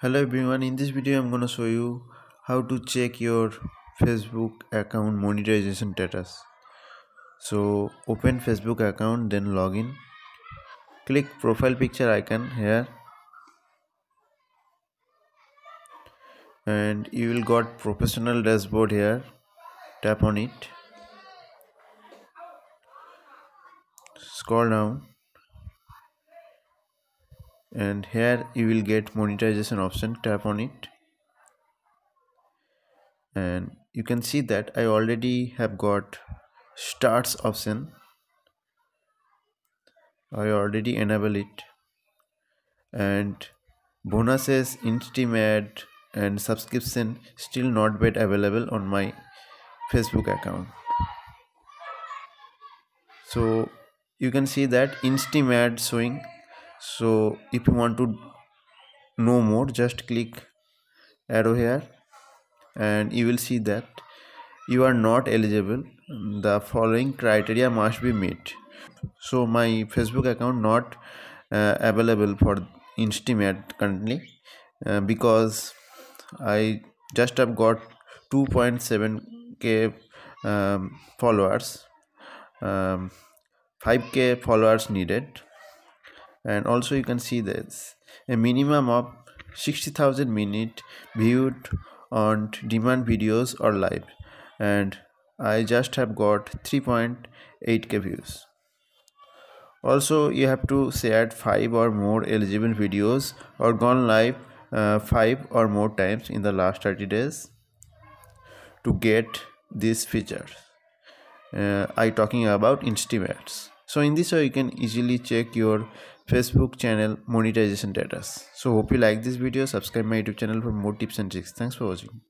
hello everyone in this video i'm going to show you how to check your facebook account monetization status. So open facebook account then login click profile picture icon here. And you will got professional dashboard here. Tap on it. Scroll down and here you will get monetization option. Tap on it. And you can see that I already have got Stars option. I already enable it. And bonuses in-stream and subscription still not yet available on my Facebook account. So you can see that in-stream showing so if you want to know more just click arrow here and you will see that you are not eligible. The following criteria must be met. So my facebook account not uh, available for in-stream ad currently uh, because i just have got 2.7k um, followers um, 5k followers needed and also you can see this. A minimum of 60000 minute viewed on demand videos or live. And i just have got 3.8k views. Also you have to share five or more eligible videos or gone live uh, five or more times in the last 30 days to get this feature uh, i talking about in-stream ads so in this way you can easily check your facebook channel monetization status. So hope you like this video. Subscribe my youtube channel for more tips and tricks. Thanks for watching